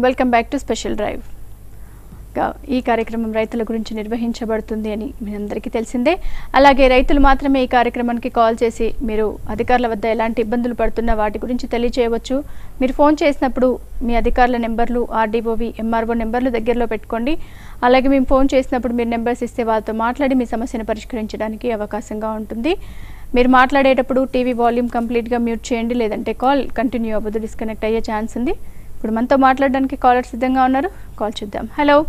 Welcome back to special drive ఈ కార్యక్రమం రైతుల గురించి నిర్వహించబడుతుంది అని మీ అందరికీ తెలిసిందే. అలాగే రైతులు మాత్రమే ఈ కార్యక్రమానికి కాల్ చేసి మీరు అధికారుల వద్ద ఎలాంటి ఇబ్బందులు పడుతున్నా వాటి గురించి తెలియజేయవచ్చు మీరు ఫోన్ చేసినప్పుడు మీ అధికారుల నెంబర్లు ఆర్డీఓవి ఎంఆర్ఓ నెంబర్లు దగ్గరలో పెట్టుకోండి. అలాగే మేము ఫోన్ చేసినప్పుడు మీరు నెంబర్స్ ఇస్తే వాళ్ళతో మాట్లాడి మీ సమస్యను పరిష్కరించడానికి అవకాశంగా ఉంటుంది. మీరు మాట్లాడేటప్పుడు టీవీ వాల్యూమ్ కంప్లీట్గా మ్యూట్ చేయండి లేదంటే కాల్ కంటిన్యూ అవ్వదు డిస్కనెక్ట్ అయ్యే ఛాన్స్ ఉంది. ఇప్పుడు మనతో మాట్లాడడానికి కాలర్ సిద్ధంగా ఉన్నారు. కాల్ చూద్దాం. హలో.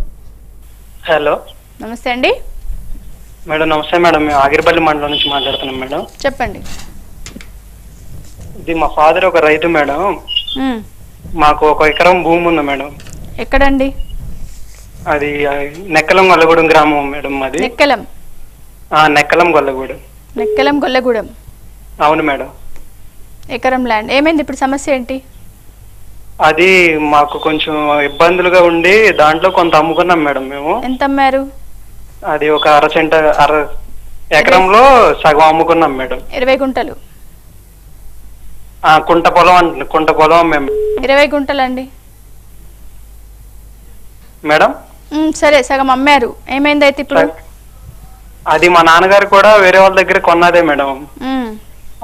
హలో. నమస్తే అండి. మేడం నమస్తే మేడం. మేము ఆగిరిపల్లి మండలం నుంచి మాట్లాడుతున్నాం మేడం. చెప్పండి. ఇది మా ఫాదర్ ఒక రైతు మేడం. మాకు ఒక ఎకరం భూమి ఉంది మేడం. ఎక్కడండి? అది నెక్కలం గొల్లగూడెం గ్రామం మేడం అది నెక్కలం. ఆ, నెక్కలం గొల్లగూడెం. నెక్కలం గొల్లగూడెం. అవును మేడం. ఎకరం ల్యాండ్. ఏమైంది ఇప్పుడు సమస్య ఏంటి? అది మాకు కొంచెం ఇబ్బందులుగా ఉండి దాంట్లో కొంత అమ్ముకున్నాం మేడం మేము. ఎంత అమ్మారు? అది ఒక అర సెంట అర ఎకరంలో సగం అమ్ముకున్నాం మేడం. ఇరవై గుంటలు. ఆ, కుంట పొలం అంట కుంట పొలం మేము ఇరవై గుంటలండి. మేడం? సరే సగం అమ్మారు. ఏమైంది అయితే ఇప్పుడు? అది మా నాన్నగారు కూడా వేరే వాళ్ళ దగ్గర కొన్నదే మేడం.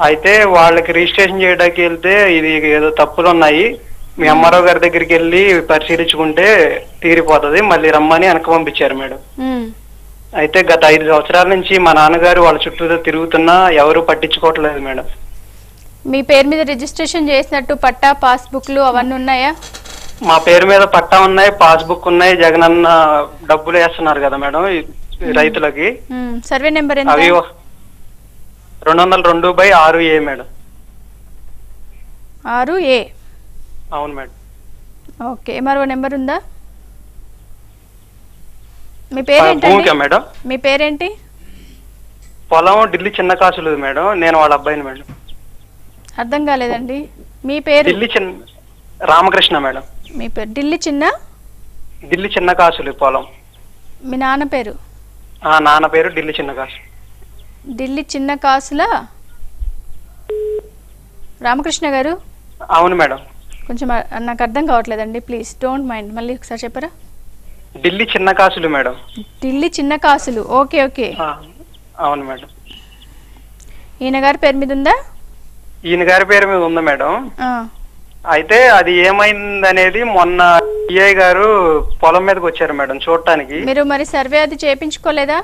అయితే వాళ్ళకి రిజిస్ట్రేషన్ చేయడానికి వెళ్తే ఇది ఏదో తప్పులు ఉన్నాయి మీ అమ్మారావు గారి దగ్గరికి వెళ్ళి పరిశీలించుకుంటే తీరిపోతది మళ్ళీ రమ్మని వెనక పంపించారు మేడం. అయితే గత ఐదు సంవత్సరాల నుంచి మా నాన్నగారు వాళ్ళ చుట్టూ తిరుగుతున్నా ఎవరు పట్టించుకోవట్లేదు మేడం. మీ పేరు మీద రిజిస్ట్రేషన్ చేసినట్టు పట్టా పాస్బుక్లు అవన్నీ ఉన్నాయా? మా పేరు మీద పట్టా ఉన్నాయి పాస్బుక్ ఉన్నాయి జగనన్న డబ్బులు వేస్తున్నారు కదా మేడం రైతులకి. సర్వే నెంబర్ అవి రెండు వందల రెండు బై ఆరు ఏ మేడం. ఆరు ఏ. అవును మేడం. ఓకే ఎంఆర్ఓ నెంబర్ ఉందా? మీ భూమికా మేడం. మీ పేరేంటి? పొలం ఢిల్లీ చిన్న కాసులు మేడం. నేను వాళ్ళ అబ్బాయిని మేడం. అర్థం కాలేదండి. మీ పేరు? ఢిల్లీ చిన్న రామకృష్ణ మేడం. మీ పేరు ఢిల్లీ చిన్న? ఢిల్లీ చిన్న కాసులు పొలం. మీ నాన్న పేరు? ఆ నాన్న పేరు ఢిల్లీ చిన్న కాసు. ఢిల్లీ చిన్న కాసుల? రామకృష్ణ గారు? అవును మేడం. కొంచెం నాకు అర్థం కావట్లేదండి. ప్లీజ్ డోంట్ మైండ్ మళ్ళీ ఒకసారి చెప్పరా? ఢిల్లీ చిన్న కాసులు మేడం. ఢిల్లీ చిన్న కాసులు. ఓకే ఓకే అవును మేడం. ఈయన గారి పేరు మీద ఉందా? ఈయన గారి పేరు మీద ఉంది మేడం. అయితే అది ఏమైంది అనేది మొన్న పిఐ గారు పొలం మీదకి వచ్చారు మేడం చూడటానికి. మీరు మరి సర్వే అది చేయించుకోలేదా?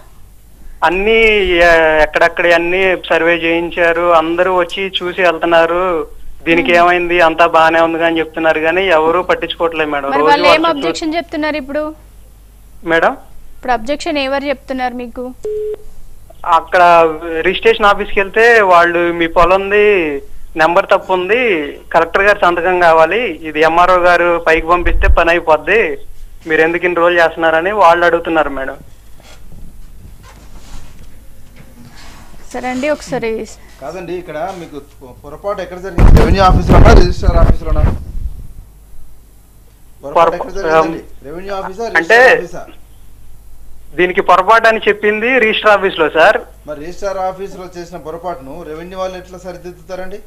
అన్ని ఎక్కడెక్కడ అన్ని సర్వే చేయించారు. అందరూ వచ్చి చూసి వెళ్తున్నారు. దీనికి ఏమైంది? అంతా బానే ఉంది అని చెప్తున్నారు కానీ ఎవరు పట్టించుకోవట్లేదు మేడం. మరి వాళ్ళు ఏం అబ్జెక్షన్ చెప్తున్నారు ఇప్పుడు? మేడం? ఇప్పుడు అబ్జెక్షన్ ఎవరు చెప్తున్నారు మీకు? అక్కడ రిజిస్ట్రేషన్ ఆఫీస్కి వెళ్తే వాళ్ళు మీ పొలంది నెంబర్ తప్పు ఉంది కలెక్టర్ గారి సంతకం కావాలి ఇది ఎంఆర్ఓ గారు పైకి పంపిస్తే పని అయిపోద్ది మీరు ఎందుకు ఇన్ని రోజులు చేస్తున్నారని వాళ్ళు అడుగుతున్నారు మేడం. సరే అండి ఒకసారి కాదండి ఇక్కడ మీకు పొరపాటు ఎక్కడ జరిగింది? రెవెన్యూ ఆఫీస్లోనా రిజిస్టర్ ఆఫీస్లోనా పొరపాటు ఎక్కడ జరిగిందండి? రెవెన్యూ ఆఫీసా అంటే- రిజిస్టర్ ఆఫీసా? దీనికి పొరపాటు అని చెప్పింది రిజిస్టర్ ఆఫీస్లో సార్. మరి రిజిస్టర్ ఆఫీసులో చేసిన పొరపాటును రెవెన్యూ వాళ్ళు ఎట్లా సరిదిద్దుతారండి?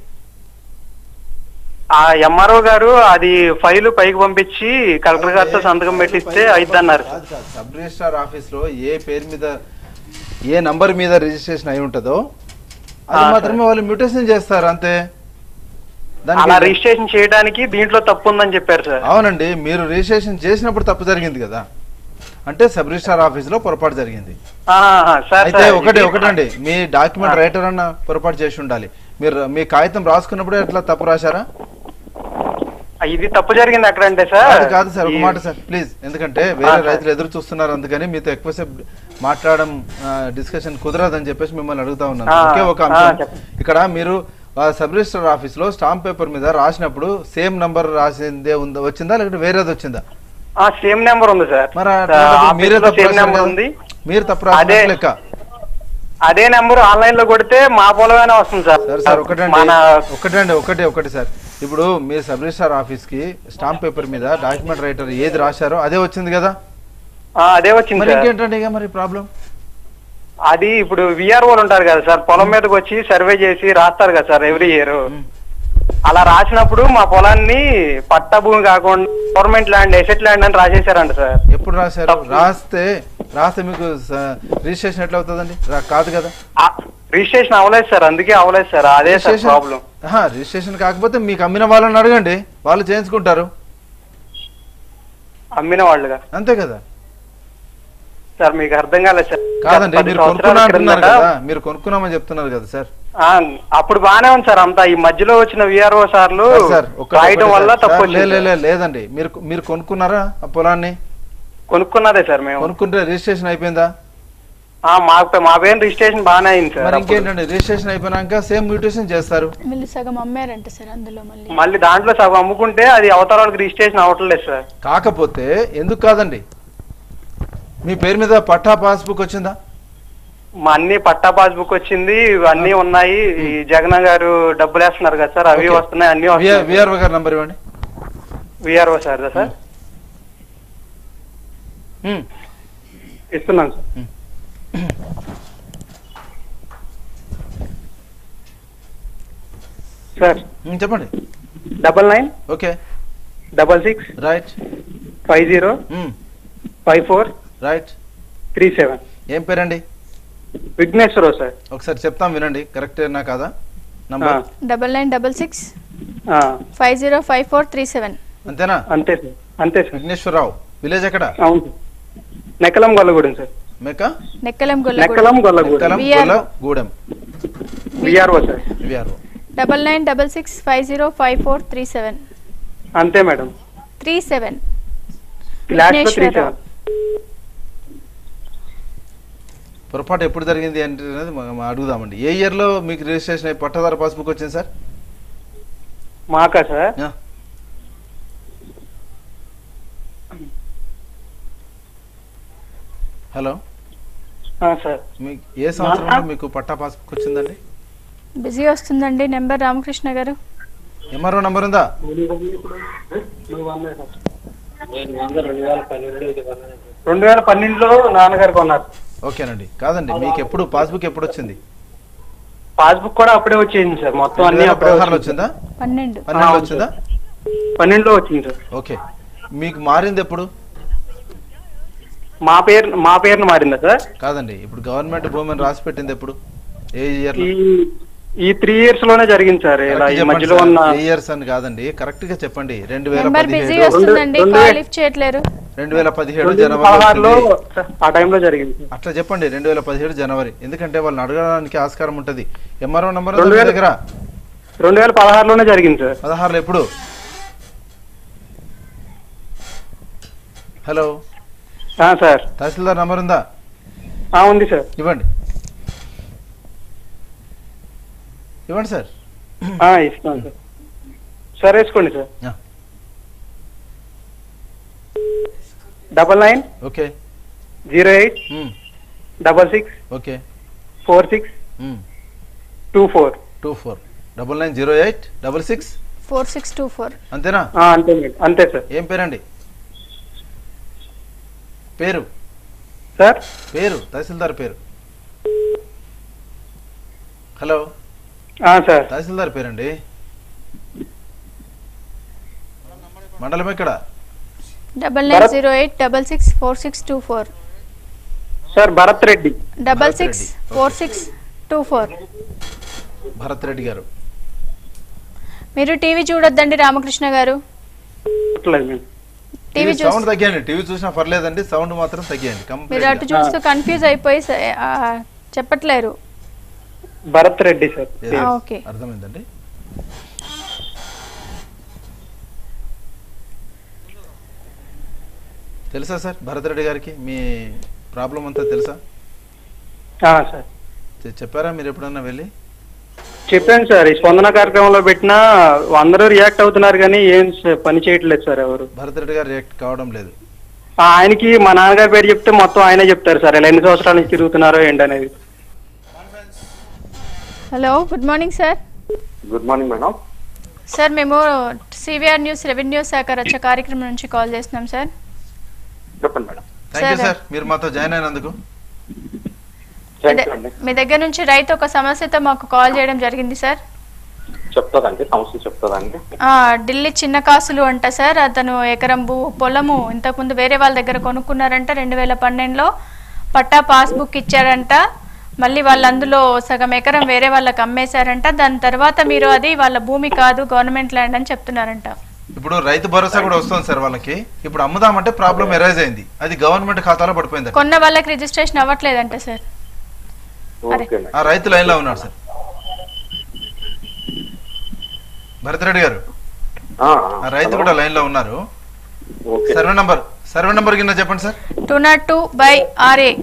ఆ ఎంఆర్ఓ గారు అది ఫైల్ పైకి పంపించి కలెక్టర్ గారితో సంతకం పెట్టిస్తే అయిద్దన్నారు కాదు కాదు సబ్ రిజిస్ట్రార్ ఆఫీస్లో ఏ పేరు మీద ఏ నంబర్ మీద రిజిస్ట్రేషన్ అయి ఉంటుందో అది మాత్రమే వాళ్ళు మ్యూటేషన్ చేస్తారు అంతే. అలా రిజిస్ట్రేషన్ చేయడానికి దీంట్లో తప్పు ఉందని చెప్పారు సార్. అవునండి మీరు రిజిస్ట్రేషన్ చేసినప్పుడు తప్పు జరిగింది కదా. అంటే సబ్ రిజిస్ట్రార్ ఆఫీస్లో పొరపాటు జరిగింది. అయితే ఒకటి ఒకటండి మీ డాక్యుమెంట్. రైటర్ అన్న పొరపాటు చేసి ఉండాలి. మీరు మీ కాగితం రాసుకున్నప్పుడు ఎట్లా తప్పు రాశారా? ఇది తప్పు జరిగింది ఎక్కడంటే సార్. కాదు సార్ ఒక మాట సార్ ప్లీజ్. ఎందుకంటే వేరే. రైతులు ఎదురు చూస్తున్నారు అందుకని మీతో ఎక్కువసేపు మాట్లాడడం డిస్కషన్ కుదరదని చెప్పేసి మిమ్మల్ని అడుగుతా ఉన్నాను. ఆ, ఒకే అంశం. ఇక్కడ మీరు సబ్ రిజిస్టర్ ఆఫీస్లో స్టాంప్ పేపర్ మీద రాసినప్పుడు సేమ్ నంబర్ రాసిందే ఉందా వచ్చిందా లేకపోతే వేరేది వచ్చిందా? సేమ్ నెంబర్ ఉంది సార్. మరి తప్పు? ఉంది. మీరు తప్పు అదే లెక్క. అదే నెంబర్ ఆన్లైన్లో కొడితే మా పొలమైనా వస్తుంది సార్. సార్ ఒకటండి. ఒకటండి ఒకటి ఒకటి సార్. ఇప్పుడు మీ సబ్ రిజిస్టార్ ఆఫీస్కి స్టాంప్ పేపర్ మీద డాక్యుమెంట్ రైటర్ ఏది రాశారో అదే వచ్చింది కదా? అదే వచ్చింది మరి సార్. ఇంకేంటండి ఇక మరి ప్రాబ్లం? అది ఇప్పుడు విఆర్ఓలు ఉంటారు కదా సార్ పొలం మీదకి వచ్చి సర్వే చేసి రాస్తారు కదా సార్ ఎవ్రీ ఇయర్. అలా రాసినప్పుడు మా పొలాన్ని పట్టా భూమి కాకుండా గవర్నమెంట్ ల్యాండ్ ఎసెట్ ల్యాండ్ అని రాసేసారంట సార్. ఎప్పుడు రాశారు? రాస్తే రాస్తే మీకు రిజిస్ట్రేషన్ ఎట్లా అవుతుందండి కాదు కదా? రిజిస్ట్రేషన్ అవ్వలేదు సార్ అందుకే అవ్వలేదు సార్. అదే సార్ ప్రాబ్లం. రిజిస్ట్రేషన్ కాకపోతే మీకు అమ్మిన వాళ్ళని అడగండి. వాళ్ళు చేయించుకుంటారు. అమ్మిన వాళ్ళుగా? అంతే కదా. సార్ మీకు అర్థం కాలేదు సార్. కాదండి మీరు కొనుక్కున్నా అంటున్నారు కదా. మీరు కొనుక్కున్నామని చెప్తున్నారు కదా సార్. అప్పుడు బానే ఉంది సార్ అంతా ఈ మధ్యలో వచ్చిన విఆర్ఓ సార్లు ఒక్కటి వల్ల. తప్పు లేదండి. మీరు మీరు కొనుక్కున్నారా ఆ పొలాన్ని? కొనుక్కున్నదే సార్ మేము. కొనుక్కుంటే రిజిస్ట్రేషన్ అయిపోయిందా? ఆ, మా పేరు రిజిస్ట్రేషన్ బానే అయింది సార్. మరి అప్పుడు. ఇంకేంటండి? రిజిస్ట్రేషన్ అయిపోయినాక సేమ్ మ్యూటేషన్ చేస్తారు. వీళ్ళు సగం అమ్మారంట సార్ అందులో మళ్ళీ. మళ్ళీ దాంట్లో సగం అమ్ముకుంటే అది అవతల వాళ్ళకి రిజిస్ట్రేషన్ అవ్వట్లేదు సార్. కాకపోతే ఎందుకు కాదండి? మీ పేరు మీద పట్టా పాస్బుక్ వచ్చిందా? మా అన్ని పట్టా పాస్బుక్ వచ్చింది అన్ని ఉన్నాయి. ఈ జగన్ గారు డబ్బులు వేస్తున్నారు కదా సార్ అవి. వస్తున్నాయి అన్ని విఆర్ఓ గారి నంబర్ ఇవ్వండి. VRO sir sir. ఇస్తున్నాను సార్. సార్ ఉమ్, చెప్పండి. Double nine okay double six right five zero five four right three seven ఏం పేరండి? విఘ్నేశ్వరరావు సార్ ఒకసారి చెప్తాం వినండి. కరెక్టేనా కాదా? Number double nine double six ఆ, five zero five four three seven అంతేనా? అంతే సార్ అంతే సార్ విఘ్నేశ్వరరావు. విలేజ్ ఎక్కడ? అవును సార్ నెక్కలం గొల్లగూడెం సార్ మేక Nekkalam Nekkalam Gollaguda. Gudem VRO sir. VRO. Double nine double six five zero five four three seven. అంతే madam. Three seven. పొరపాటు ఎప్పుడు జరిగింది అంటే అనేది మనం అడుగుదామండి. ఏ ఇయర్లో మీకు రిజిస్ట్రేషన్ అయ్యి పట్టదార పాస్బుక్ వచ్చింది సార్? మాకా సార్. హలో? ఏ సంవత్సరంలో మీకు పట్టా పాస్బుక్ వచ్చిందండి? బిజీ వస్తుందండి. నెంబర్ రామకృష్ణ గారు. ఎంఆర్ఓ నంబర్ ఉందా? రెండు వేల పన్నెండులో నాన్నగారు కొన్నారు. ఓకేనండి. కాదండి మీకు ఎప్పుడు పాస్బుక్ ఎప్పుడు వచ్చింది? పాస్బుక్ కూడా అప్పుడే వచ్చేసింది సార్. మొత్తం అన్ని అప్పుడే పదహారులో వచ్చింది. వచ్చిందా? పన్నెండు. పన్నెండులో వచ్చిందా? పన్నెండులో వచ్చింది సార్. ఓకే. మీకు మారింది ఎప్పుడు? మా పేరు మా పేరును మారిందా సార్? కాదండి ఇప్పుడు గవర్నమెంట్ భూమిని రాసి పెట్టింది ఎప్పుడు? ఏ ఇయర్ ఈ ఈ త్రీ ఇయర్స్లోనే జరిగింది సార్ ఇలా ఈ మధ్యలో ఉన్న ఇయర్స్ అని కాదండి కరెక్ట్గా చెప్పండి. రెండు వేల నెంబర్ బిజీ పదిహేడు వస్తుందండి రెండు- కాల్ లిఫ్ట్ చేయట్లేరు. రెండు వేల పదిహేడు జనవరి పదహారులో వచ్చింది. ఆ టైంలో జరిగింది సార్. అట్లా చెప్పండి రెండు వేల పదిహేడు జనవరి. ఎందుకంటే వాళ్ళని అడగడానికి ఆస్కారం ఉంటది. ఎంఆర్ఓ నంబర్ రెండు వేల- దగ్గర. రెండు వేల పదహారులోనే జరిగింది సార్. పదహారులో ఎప్పుడు? హలో? సార్. తహసీల్దార్ నంబర్ ఉందా? ఆ, ఉంది సార్. ఇవ్వండి. ఇవ్వండి సార్. ఇస్తాను సార్. సార్ వేసుకోండి sir. Double nine okay. Zero eight double six okay. Four six two four. Two four. Double nine zero eight double six four six two four. అంతేనా? అంతే అంతే సార్. ఏం పేరండి? పేరు. సార్? పేరు తహసీల్దార్ పేరు. హలో. ఆ, సార్. తహసీల్దార్ పేరండి. మండలం ఎక్కడ? Double nine. Zero eight double six four six two four. Sir Bharat Reddy. Double Bharat six Reddy. Four six two four. Bharat Reddy గారు. మీరు టీవీ చూడొద్దండి రామకృష్ణ గారు. టీవీ సౌండ్ చూసి తగ్గియండి. టీవీ చూసినా పర్లేదండి సౌండ్ మాత్రం తగ్గియండి. మీరు అటు చూస్తూ కన్ఫ్యూజ్ అయిపోయి చెప్పట్లేరు. భరత్ రెడ్డి సార్ ఓకే అర్థమైందండి. తెలుసా సార్ భరత్ రెడ్డి గారికి? మీ ప్రాబ్లం అంతా తెలుసా? ఆ, సార్. చెప్పారా మీరు ఎప్పుడన్నా వెళ్ళి? చెప్పాను సార్ ఈ స్పందన కార్యక్రమంలో పెట్టినా అందరూ రియాక్ట్ అవుతున్నారు కానీ ఏం పని చేయట్లేదు సార్ ఎవరు. భరత్ రెడ్డి గారు రియాక్ట్ కావడం లేదు. ఆయనకి మా నాన్నగారి పేరు చెప్తే మొత్తం ఆయనే చెప్తారు సార్ ఇలా ఎన్ని సంవత్సరాల నుంచి తిరుగుతున్నారో ఏంటనేది. Hello good morning sir. Good morning madam. Sir మేము సివిఆర్ న్యూస్ రెవెన్యూ శాఖ రచ్చ కార్యక్రమం నుంచి కాల్ చేస్తున్నాం సార్. చెప్పండి మేడం. థ్యాంక్ యూ సరే. సార్ మీరు మాతో జాయిన్ అయినందుకు. మీ దగ్గర నుంచి రైతు ఒక సమస్యతో మాకు కాల్ చేయడం జరిగింది సార్. చెప్తాదండి సమస్య చెప్తాదండి ఆ, ఢిల్లీ చిన్న కాసులు అంట సార్. అతను ఎకరం భూ పొలము ఇంతకుముందు వేరే వాళ్ళ దగ్గర కొనుక్కున్నారంట. రెండు వేల పన్నెండులో పట్టా పాస్బుక్ ఇచ్చారంట. మళ్ళీ వాళ్ళు అందులో సగం ఎకరం వేరే వాళ్ళకి అమ్మేశారంట. దాని తర్వాత మీరు అది వాళ్ళ భూమి కాదు గవర్నమెంట్ ల్యాండ్ అని చెప్తున్నారంట. ఇప్పుడు రైతు భరోసా కూడా వస్తుంది సార్ వాళ్ళకి. ఇప్పుడు అమ్ముదామంటే ప్రాబ్లం ఎరైజ్ అయింది. అది గవర్నమెంట్ ఖాతాలో పడిపోయింది కొన్న వాళ్ళకి రిజిస్ట్రేషన్ అవ్వట్లేదంట సార్. రైతు లైన్లో ఉన్నాడు సార్. భరత్ రెడ్డి గారు. ఆ రైతు కూడా లైన్లో ఉన్నారు. Okay. Survey number survey number కింద చెప్పండి sir. Two not two by RA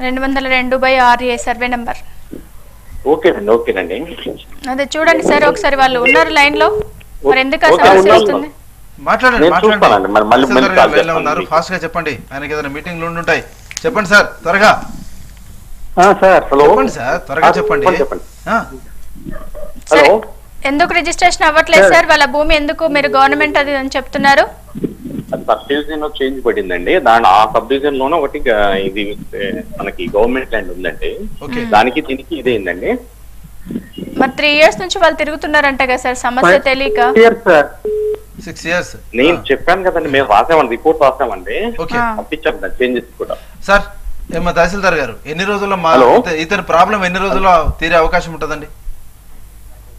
రెండు వందల రెండు బై ఆర్ఏ సర్వే నెంబర్. ఓకేనండి ఓకేనండి అదే చూడండి సార్ ఒకసారి వాళ్ళు ఉన్నారు లైన్లో మరి ఎందుకు ఆ సమస్య. వస్తుంది? మాట్లాడండి చూస్తానండి. మరి మళ్ళీ- మాట్లాడండి. ఉన్నారు. ఫాస్ట్గా చెప్పండి. ఆయనకి ఏదైనా మీటింగ్లు ఉండుంటాయి. చెప్పండి సార్ త్వరగా. సార్. హలో. చెప్పండి సార్ త్వరగా చెప్పండి. చెప్పండి ఆ, సరే హలో. ఎందుకు రిజిస్ట్రేషన్ అవ్వట్లేదు సార్. వాళ్ళ భూమి ఎందుకు? మీరు గవర్నమెంట్ అది అని చెప్తున్నారు. సబ్ డివిజన్లో చేంజ్ పడిందండి. దాని ఆ సబ్ డివిజన్లోనే ఒకటి ఇది మనకి గవర్నమెంట్ ల్యాండ్ ఉందండి. ఓకే. దానికి దీనికి ఇదేందండి. మరి త్రీ ఇయర్స్ నుంచి వాళ్ళు తిరుగుతున్నారంట కదా సార్? సమస్య తెలియక. సార్. Six years. నేను చెప్పాను కదండి మేము రాసామండి రిపోర్ట్ రాసామండి. పంపించాం చేంజెస్ కూడా. సార్ ఏమో తహసీల్దార్ గారు ఎన్ని రోజుల్లో మా ఇతని ప్రాబ్లం ఎన్ని రోజుల్లో తీరే అవకాశం ఉంటుందండి?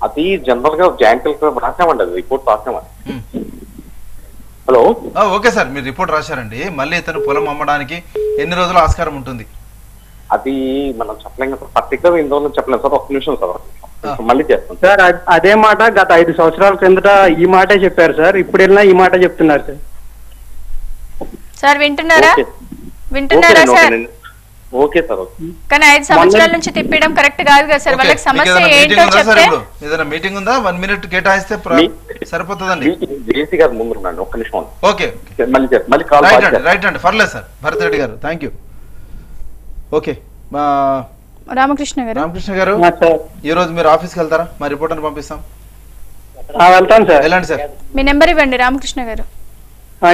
అది జనరల్గా జాయింట్ కలెక్టర్ రాసామండి అది రిపోర్ట్ రాసామండి. హలో? ఓకే సార్ మీరు రిపోర్ట్ రాశారండి. మళ్ళీ ఇతను పొలం అమ్మడానికి ఎన్ని రోజులు ఆస్కారం ఉంటుంది? అది మనం చెప్పలేం కదా పర్టికులర్ ఎన్ని రోజులు చెప్పలేం సార్ ఒక్క నిమిషం సార్. మళ్ళీ చేస్తాం సార్. అదే మాట గత ఐదు సంవత్సరాల కిందట ఈ మాటే చెప్పారు సార్ ఇప్పుడు వెళ్ళినా ఈ మాట చెప్తున్నారు సార్. సార్ వింటున్నారా. వింటున్నారా సార్. ఓకే సార్ కానీ ఐదు సంవత్సరాల నుంచి తిప్పడం కరెక్ట్ కాదు కదా సార్. ఓకే. వాళ్ళకి మీకు సమస్య ఏదైనా ఏంటో మీటింగ్ ఉందా సార్ చెప్తే? ఇప్పుడు? ఏదైనా మీటింగ్ ఉందా? వన్ మినిట్ కేటాయిస్తే సరిపోతుందండి. జేసీ గారు ముందు ఉన్నాను ఒక్క నిమిషం ఉండండి. ఓకే మళ్ళీ చేస్తాను మళ్ళీ కాల్ రైట్ అండి చేస్తాను. రైట్ అండి. పర్లేదు సార్. భరత్ రెడ్డి గారు థ్యాంక్ యూ ఓకే మా రామకృష్ణ గారు. రామకృష్ణ గారు ఈ రోజు మీరు ఆఫీస్కి వెళ్తారా? మా రిపోర్టర్ని పంపిస్తాం. వెళ్తాను సార్. ఎలాంటి సార్. మీ నెంబర్ ఇవ్వండి రామకృష్ణ గారు.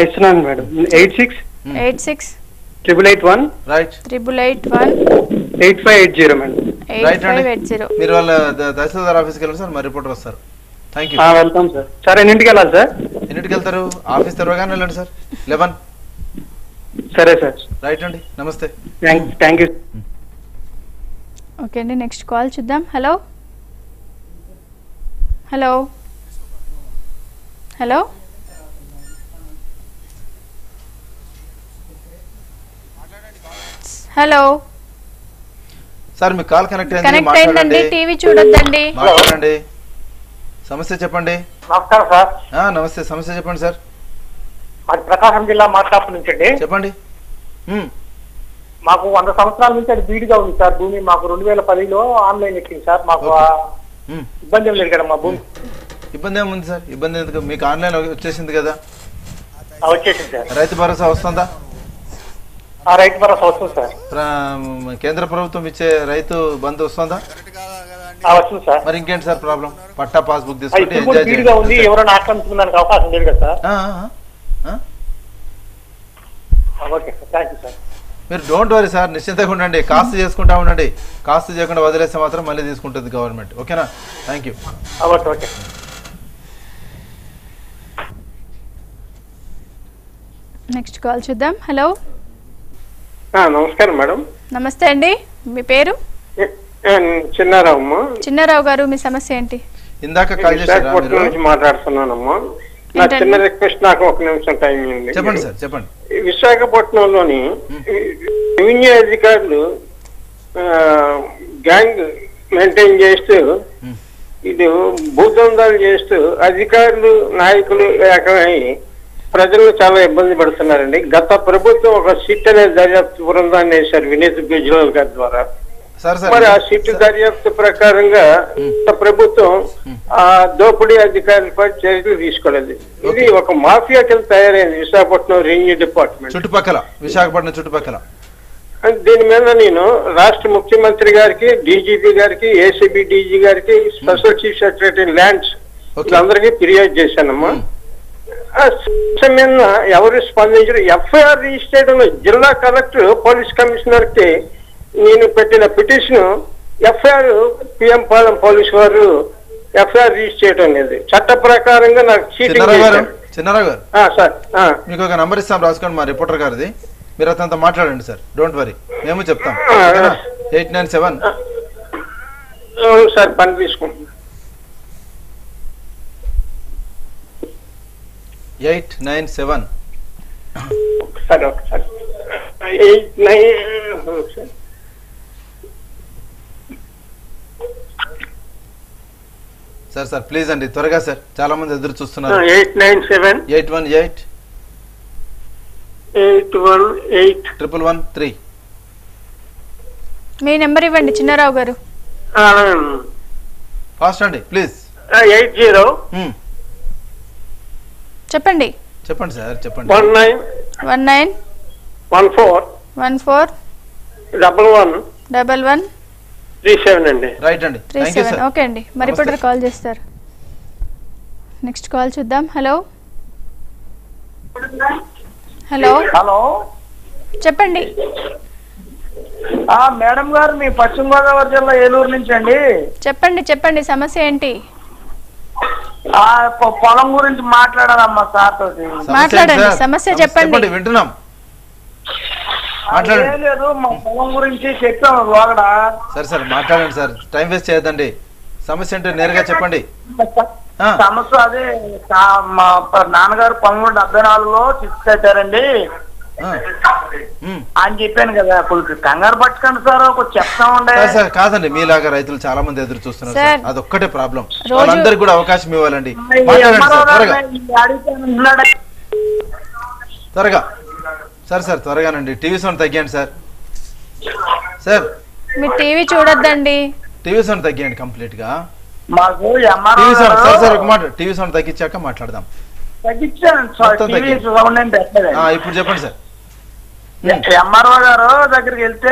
ఇస్తున్నాను madam. Eight six. Eight six? Triple eight one right triple eight one eight five eight zero madam right five అండి ఎయిట్ జీరో మీరు వాళ్ళ తహసీల్దార్ ఆఫీస్కి వెళ్ళండి సార్ మా రిపోర్టర్ వస్తారు. థ్యాంక్ యూ వెళ్తాం సార్. సార్ ఎన్నింటికి వెళ్ళాలి సార్? ఎన్నింటికి వెళ్తారు? ఆఫీస్ తెరవగానే వెళ్ళండి సార్. లెవెన్ సరే సార్. రైట్ అండి నమస్తే. థ్యాంక్ యూ ఓకే అండి నెక్స్ట్ కాల్ చూద్దాం. Hello hello hello hello. Sir మీ కాల్ కనెక్ట్ అయింది కనెక్ట్ అయిందండి మాట్లాడండి టీవీ చూడొద్దండి. మాట్లాడండి. సమస్య చెప్పండి. నమస్కారం సార్. ఆ, నమస్తే. సమస్య చెప్పండి సార్. మాది ప్రకాశం జిల్లా మార్కాపు నుంచి అండి. చెప్పండి. మాకు వంద సంవత్సరాల నుంచి అది బీడుగా ఉంది సార్. భూమి మాకు రెండు వేల పదిలో ఆన్లైన్ ఎక్కింది సార్. మాకు. ఇబ్బంది ఏం లేదు కదా మా భూమి. ఇబ్బంది ఏముంది సార్? ఇబ్బంది ఎందుకు? మీకు ఆన్లైన్ వచ్చేసింది కదా. ఆ, వచ్చేసింది సార్. రైతు భరోసా వస్తుందా? రైతు భరోసా వస్తుంది సార్. ప్ర- కేంద్ర ప్రభుత్వం ఇచ్చే రైతు బంధు వస్తుందా? ఆ, వస్తుంది సార్. మరి ఇంకేంటి సార్ ప్రాబ్లం? పట్టా పాస్బుక్ తీసుకుంటే ఎంజాయ్ ఉంది ఎవరైనా ఆక్రమించుకోవడానికి అవకాశం లేదు కదా సార్. ఆ, ఆ, ఆ. ఆ, okay sir. Thank you sir. మీరు డోంట్ వరీ సార్ నిశ్చింతగా ఉండండి. కాస్ట్ చేసుకుంటా ఉండండి. కాస్ట్ చేయకుండా వదిలేస్తే మాత్రం మళ్ళీ తీసుకుంటుంది గవర్నమెంట్ ఓకేనా? Thank you okay next call చూద్దాం. హలో నమస్కారం మేడం. నమస్తే అండి. మీ పేరు? చిన్నారావు చిన్నారావు గారు మీ సమస్య ఏంటి? ఇందాక కాల్ చేశారా మీరు? మాట్లాడుతున్నానమ్మా. నా చిన్న రిక్వెస్ట్ నాకు ఒక నిమిషం టైం చెప్పండి సార్ చెప్పండి. విశాఖపట్నంలోని రెవెన్యూ అధికారులు ఆ, గ్యాంగ్ మెయింటైన్ చేస్తూ ఉమ్. ఇది భూదందాలు చేస్తూ అధికారులు నాయకులు ఏకమై ప్రజలు చాలా ఇబ్బంది పడుతున్నారండి. గత ప్రభుత్వం ఒక సిట్ అనే దర్యాప్తు బృందాన్ని వేశారు వినీత్ బిజ్లాల్ గారి ద్వారా. మరి ఆ సిట్ దర్యాప్తు ప్రకారంగా గత ప్రభుత్వం ఆ దోపిడీ అధికారులపై చర్యలు తీసుకోలేదు. ఇది ఒక మాఫియా కింద తయారైంది విశాఖపట్నం రెవెన్యూ డిపార్ట్మెంట్. చుట్టుపక్కల విశాఖపట్నం చుట్టుపక్కల. దీని మీద నేను రాష్ట్ర ముఖ్యమంత్రి గారికి డీజీపీ గారికి ఏసీబీ డీజీ గారికి స్పెషల్ చీఫ్ సెక్రటరీ ల్యాండ్స్. వీళ్ళందరికీ ఫిర్యాదు చేశానమ్మా. ఎవరు స్పందించారు. ఎఫ్ఐఆర్ రిజిస్టర్ జిల్లా కలెక్టర్ పోలీస్ కమిషనర్కి నేను పెట్టిన petition FIR PM Palem police వారు ఎఫ్ఐఆర్ రిజిస్టర్ చేయడం లేదు చట్ట ప్రకారంగా నాకు చీటింగ్ చిన్నారావు గారు సార్. మీకు ఒక నంబర్ ఇస్తాం రాసుకోండి మా రిపోర్టర్ గారిది. మీరు అతనితో మాట్లాడండి సార్. Don't worry. మేము చెప్తాం. Eight nine seven. సార్ పని తీసుకుంటున్నాను ఎయిట్ నైన్ సెవెన్. ఒకసారి ఒకసారి. ఎయిట్ నైన్ ఒకసారి. సార్ సార్ ప్లీజ్ అండి త్వరగా సార్. చాలా మంది ఎదురు చూస్తున్నారు. Eight nine seven. Eight one eight. Eight one eight. Triple one three. మీ నెంబర్ ఇవ్వండి చిన్నారావు గారు. ఫాస్ట్ అండి ప్లీజ్. Eight zero. చెప్పండి. చెప్పండి సార్ చెప్పండి. One nine one nine one four one four double one double one three seven అండి. Right అండి. Three seven. Sir okay అండి. మరి ఇప్పుడు కాల్ చేస్తారు. నెక్స్ట్ కాల్ చూద్దాం. హలో. హలో. హలో. చెప్పండి. ఆ మేడం గారు మీ పశ్చిమ గోదావరి జిల్లా ఏలూరు నుంచి అండి. చెప్పండి చెప్పండి. సమస్య ఏంటి? పొలం గురించి మాట్లాడాలమ్మా సార్ తోటి సమస్య మాట్లాడండి? సమస్య చెప్పండి. వింటున్నాం మాట్లాడండి. ఏం లేదు మా పొలం గురించి చెప్పాము లోగడ సరే సార్ మాట్లాడండి సార్ టైం వేస్ట్ చేయొద్దండి సమస్య ఏంటో నేరుగా చెప్పండి ఆ. సమస్య అదే మా నాన్నగారు పంతొమ్మిది డెబ్బై నాలుగులో. ఉమ్. అని చెప్పాను కదా ఇప్పుడు కంగారు పట్టుకోండి సార్ ఒక చెప్తా ఉండే. సార్ కాదండి మీలాగా రైతులు చాలా మంది ఎదురు చూస్తున్నారు సార్. సార్. అదొక్కటే ప్రాబ్లం. వాళ్ళందరికీ కూడా అవకాశం ఇవ్వాలండి. త్వరగా. సార్ సార్ త్వరగానండి. టీవీ సౌండ్ తగ్గియండి సార్. సార్. మీరు టీవీ చూడొద్దండి. టీవీ సౌండ్ తగ్గియండి కంప్లీట్గా మాకు టీవీ సౌండ్ సార్ సార్ ఒక మాట టీవీ సౌండ్ తగ్గించాక మాట్లాడదాం. తగ్గించాను ఇప్పుడు చెప్పండి సార్. ఎంఆర్ఓ గారు దగ్గరికి వెళ్తే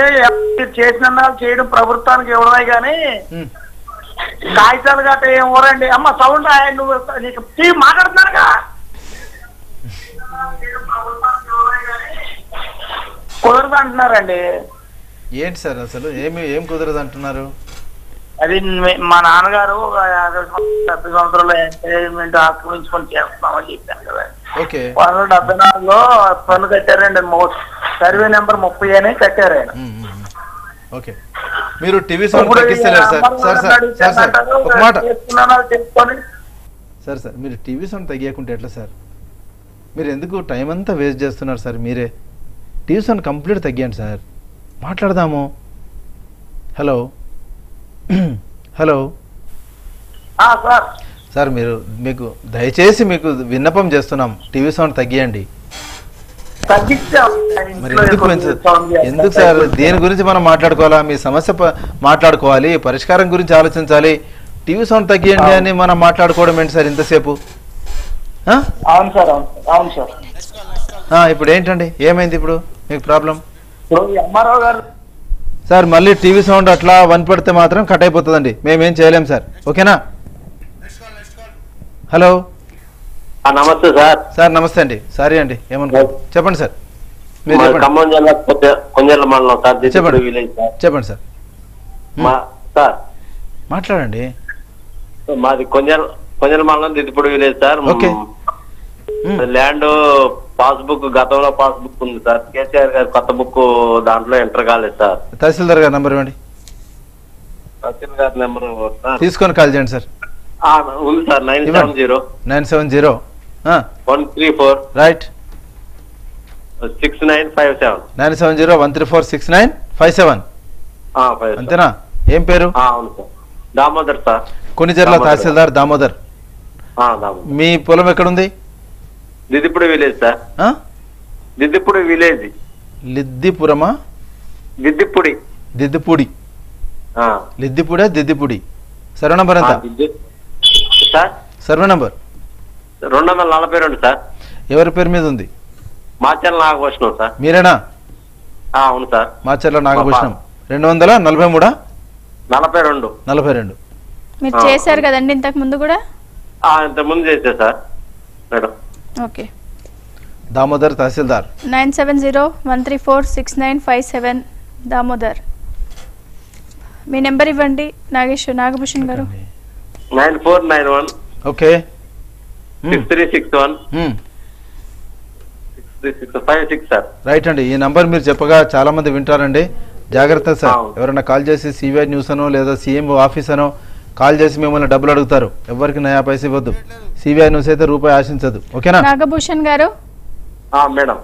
చేసిన చేయడం ప్రభుత్వానికి ఇవ్వడమే కానీ. కాగితాలు గట్ట ఏం ఊరండి? అమ్మ సౌండ్ ఆయన నువ్వు. నీకు మాట్లాడుతున్నారుగా? కుదరదు అంటున్నారండి. ఏంటి సార్ అసలు? ఏమి ఏం కుదరదు అంటున్నారు? అది మీ- నాన్నగారు ఒక యాభై డెబ్బై సంవత్సరాలు ఎంటర్టైన్మెంట్ ఆక్రమించుకొని చేస్తున్నామని చెప్పాను కదా. ఓకే. పంతొమ్మిది డెబ్బై నాలుగులో పన్ను కట్టారండి. సర్వే నెంబర్ ముప్పై అని కట్టారు ఆయన. ఓకే. మీరు TV sound తగ్గిస్తలేరు sir. Sir sir sir sir. ఒక మాట. సార్ సార్ మీరు టీవీ సౌండ్ తగ్గియకుంటే ఎట్లా సార్? మీరు ఎందుకు టైం అంతా వేస్ట్ చేస్తున్నారు సార్ మీరే? టీవీ సౌండ్ కంప్లీట్ తగ్గియండి సార్. మాట్లాడదాము. హలో. హలో. సార్. సార్ మీరు మీకు దయచేసి మీకు విన్నపం చేస్తున్నాం. టీవీ సౌండ్ తగ్గియండి. మరి ఎందుకు ఎందుకు సార్ దేని గురించి మనం మాట్లాడుకోవాలా? మీ సమస్య మాట్లాడుకోవాలి పరిష్కారం గురించి ఆలోచించాలి. టీవీ సౌండ్ తగ్గియండి అని మనం మాట్లాడుకోవడం ఏంటి సార్ ఇంతసేపు? ఇప్పుడు ఏంటండి? ఏమైంది ఇప్పుడు? మీకు ప్రాబ్లం? ఇప్పుడు ఎంఆర్ఓ గారు సార్ మళ్ళీ టీవీ సౌండ్ అట్లా వన్ పడితే మాత్రం కట్ అయిపోతుందండి. మేమేం చేయలేం సార్. ఓకేనా? హలో? నమస్తే సార్. సార్ నమస్తే అండి. సారీ అండి. ఏమనుకో చెప్పండి సార్. ఖమ్మం జిల్లా కొంజర్ల మండలం సార్ చెప్పండి. సార్. చెప్పండి సార్. మా సార్. మాట్లాడండి. మాది కొంజల్ కొంజల మండలం Diddupudi village sir. Land passbook గతంలో పాస్బుక్ ఉంది సార్. కేసీఆర్ గారి కొత్త బుక్ దాంట్లో ఎంటర్ కాలేదు సార్. తహసీల్దార్ గారి నంబర్ ఇవ్వండి. సచిన్ గారి నెంబర్ తీసుకొని కాల్ చేయండి సార్. ఉంది sir nine seven zero. Nine seven zero. One three four. Right. Six nine five seven. Nine seven zero one three four six nine five seven. అంతేనా? ఏం పేరు? దామోదర్ సార్. కొనిచెర్ల దామోదర్. తహసీల్దార్ దామోదర్. మీ పొలం ఎక్కడుంది? Diddupudi village sir. ఆ? Diddupudi village. లిద్దిపురమా? దిద్దిపూడి దిద్దిపూడి. ఆ. లిద్దిపూడా దిద్దిపూడి? సర్వ నంబర్ ఎంత? సార్? సర్వ నంబర్. రెండు వందల నలభై రెండు సార్. ఎవరి పేరు మీద ఉంది? మాచల్ నాగభూషణం సార్. మీరేనా? ఆ, అవును సార్. మాచర్ల నాగభూషణం. రెండు వందల నలభై మూడా? నలభై రెండు. నలభై రెండు. మీరు. చేశారు కదండి ఇంతకు ముందు కూడా? ఆ, ఇంత ముందు చేసే sir. Madam. Okay. Damodar tahsildar. Nine seven zero one three four six nine five seven Damodar. మీ నెంబర్ ఇవ్వండి నాగేశ్వర్ నాగభూషణ్ గారు. Nine four nine one. Okay. Six three six one. Right అండి. ఈ నంబర్ మీరు చెప్పగా చాలా మంది వింటారండి. జాగ్రత్త సార్. ఎవరైనా కాల్ చేసి సిబిఐ న్యూస్ అనో లేదా సీఎం ఆఫీస్ అనో కాల్ చేసి మిమ్మల్ని డబ్బులు అడుగుతారు. ఎవరికి నయా పైసా ఇవ్వద్దు. సిబిఐ న్యూస్ అయితే రూపాయి ఆశించదు. ఓకేనా? నాగభూషణ్ గారు? మేడం.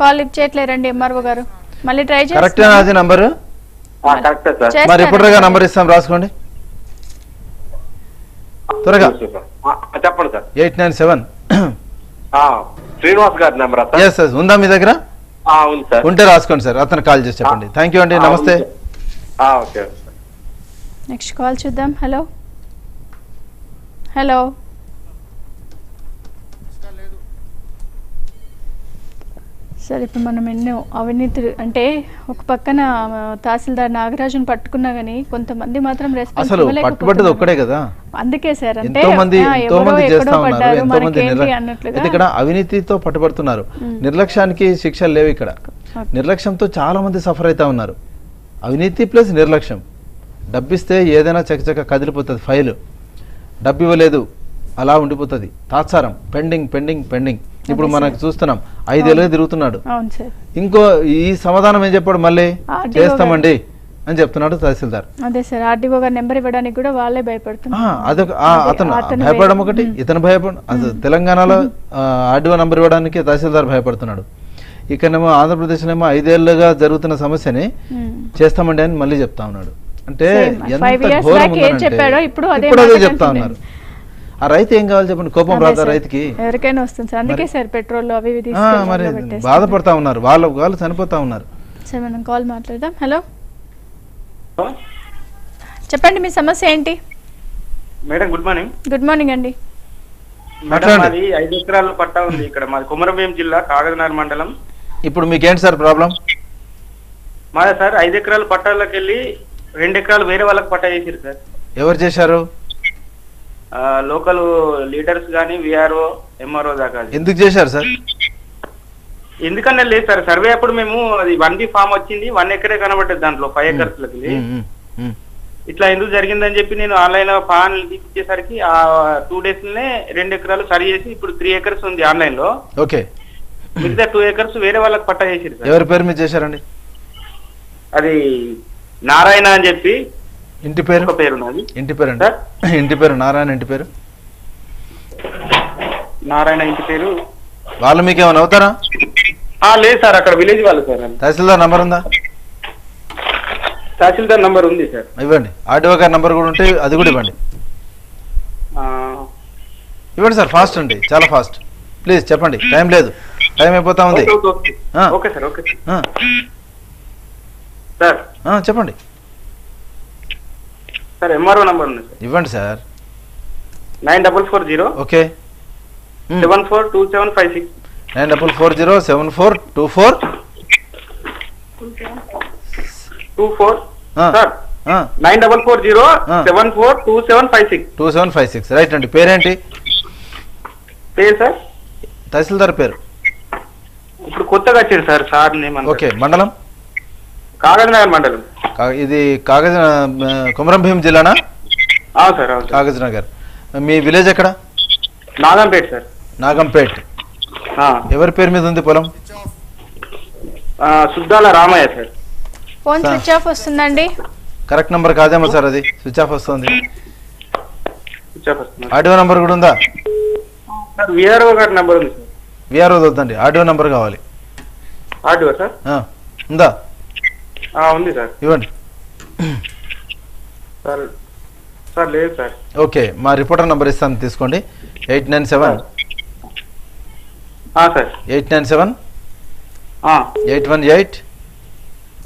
కాల్ లిఫ్ట్ చేయట్లేరండి ఎంఆర్ఓ గారు. మళ్ళీ ట్రై అది నంబరు? కరెక్టే సార్. చేస్తాను. మరి ఎప్పుడుగా నంబర్ ఇస్తాం? రాసుకోండి. త్వరగా. చెప్పండి సార్. Eight nine seven. ఆ, శ్రీనివాస్ గారి నెంబర్ సార్? ఎస్ ఎస్ ఉందా మీ దగ్గర? ఆ, ఉంది సార్. ఉంటే రాసుకోండి సార్. అతను కాల్ చేసి చెప్పండి. థ్యాంక్ యూ అండి. ఆ, నమస్తే. సార్. నెక్స్ట్ కాల్ చూద్దాం. హలో. హలో సరే ఇప్పుడు మనం ఎన్నో అవినీతి అంటే ఒక పక్కన తహసీల్దార్ నాగరాజును పట్టుకున్నా గానీ కొంతమంది మాత్రం రెస్పాన్స్ అసలు పట్టుబడ్డది ఒక్కడే కదా? అందుకే సార్ అంటే ఎంతో మంది ఎంతో ఎవరో మంది ఎక్కడో చేస్తా ఉన్నారు ఎంతో మంది అయితే ఇక్కడ అవినీతితో పట్టుబడుతున్నారు. నిర్లక్ష్యానికి శిక్షలు లేవు ఇక్కడ. నిర్లక్ష్యంతో చాలా మంది సఫర్ అవుతా ఉన్నారు. అవినీతి ప్లస్ నిర్లక్ష్యం. డబ్బిస్తే ఏదైనా చకచక కదిలిపోతుంది ఫైలు. డబ్బు ఇవ్వలేదు. అలా ఉండిపోతుంది. తాత్సారం. Pending pending pending. ఇప్పుడు మనకు చూస్తున్నాం. ఐదేళ్ళుగా తిరుగుతున్నాడు. ఇంకో ఈ సమాధానం ఏం చెప్పాడు మళ్ళీ? చేస్తామండి అని చెప్తున్నాడు తహసీల్దార్. అదే సార్ ఆర్డీఓ గారు నెంబర్ ఇవ్వడానికి కూడా వాళ్ళే భయపడుతున్నారు. అదొక అతను భయపడడం. ఒకటి ఇతను భయపడ తెలంగాణలో ఆర్డీఓ నంబర్ ఇవ్వడానికి తహసీల్దార్ భయపడుతున్నాడు. ఇక్కడేమో ఆంధ్రప్రదేశ్లో ఐదేళ్ళుగా జరుగుతున్న సమస్యని. చేస్తామండి అని మళ్ళీ చెప్తా ఉన్నాడు. అంటే ఏం చెప్పాడో ఇప్పుడు అదే చెప్తా. ఉన్నారు ఆ రైతు ఏం కావాలి చెప్పండి? కోపం రాదా. రైతుకి? ఎవరికైనా వస్తుంది సార్. అందుకే సార్ పెట్రోల్ అవి ఇవి మరి. బాధపడతా ఉన్నారు. వాళ్ళ వాళ్ళు చనిపోతా ఉన్నారు. సరే మనం కాల్ మాట్లాడదాం. హలో. చెప్పండి మీ సమస్య ఏంటి? Madam good morning. Good morning అండి. మేడం మాట్లాడండి. మాది ఐదు ఎకరాల పట్టా ఉంది ఇక్కడ. మాది కుమరభీం జిల్లా కాగజనగర్ మండలం. ఇప్పుడు మీకేంటి సార్ ప్రాబ్లం? మాది సార్ ఐదు ఎకరాల పట్టాలకు వెళ్ళి రెండు ఎకరాలు వేరే వాళ్ళకి పట్టా చేసారు సార్. ఎవరు చేశారు? లోకల్ లీడర్స్ కానీ విఆర్ఓ ఎంఆర్ఓ దాకా. ఎందుకు చేశారు సార్? ఎందుకన్నా లేదు సార్ సర్వే అప్పుడు మేము అది వన్ బి ఫామ్ వచ్చింది వన్ ఎకరే కనబడ్డది దాంట్లో ఫైవ్ ఎకర్స్ లకి. ఇట్లా ఎందుకు జరిగిందని చెప్పి నేను ఆన్లైన్లో ఫాన్ ఇచ్చేసరికి ఆ టూ డేస్లోనే రెండు ఎకరాలు సరి చేసి ఇప్పుడు త్రీ ఎకర్స్ ఉంది ఆన్లైన్లో ఓకే. మిగతా టూ ఎకర్స్ వేరే వాళ్ళకి పట్టా చేసారు సార్. ఎవరి పేరు మీద చేశారండి? అది నారాయణ అని చెప్పి ఇంటి పేరు? పేరు ఇంటి పేరు అండి ఇంటి పేరు నారాయణ ఇంటి పేరు? నారాయణ ఇంటి పేరు. వాళ్ళు మీకు ఏమైనా అవుతారా? ఆ లేదు సార్ అక్కడ విలేజ్ వాళ్ళు సార్ తహసీల్దార్ నంబర్ ఉందా? తహసీల్దార్ నంబర్ ఉంది సార్. ఇవ్వండి. ఆర్డీఓ గారి నంబర్ కూడా ఉంటే అది కూడా ఇవ్వండి. ఇవ్వండి సార్ ఫాస్ట్ అండి చాలా ఫాస్ట్. ప్లీజ్ చెప్పండి టైం లేదు. టైం అయిపోతా ఉంది. Okay sir okay sir. చెప్పండి. సార్ ఎంఆర్ఓ నంబర్ ఉంది సార్. ఇవ్వండి sir. Nine double four zero. Okay. Seven four two seven five six. Nine double four zero seven four two four. Two four. Sir nine double four zero. Seven four two seven five six. Two seven five six. Right అండి. పేరేంటి? పేరు sir? తహసీల్దార్ పేరు. ఇప్పుడు కొత్తగా వచ్చారు sir sir name okay. మండలం? కాగజ్నగర్ మండలం. ఇది కాగజ్ కుమరం భీం జిల్లానా? సార్ కాగజ్ నగర్ మీ విలేజ్ ఎక్కడ? నాగంపేట సార్. నాగంపేట్. ఆ. ఎవరి పేరు మీద ఉంది పొలం? Suddala Ramaiah sir. Phone. Switch off వస్తుందండి. కరెక్ట్ నంబర్ కాదేమో సార్ అది. స్విచ్ ఆఫ్ వస్తుంది. ఆడియో నంబర్ కూడా ఉందా? సార్ విఆర్ఓ గారి నంబర్ ఉంది సార్. విఆర్ఓ వద్దండి. ఆడియో నంబర్ కావాలి. RDO sir? ఆ, ఉందా? ఉంది సార్. ఇవ్వండి. సార్ సార్ లేదు సార్. ఓకే మా రిపోర్టర్ నంబర్ ఇస్తాను తీసుకోండి. Eight nine seven. ఆ, సార్. Eight nine seven. ఆ, eight one eight.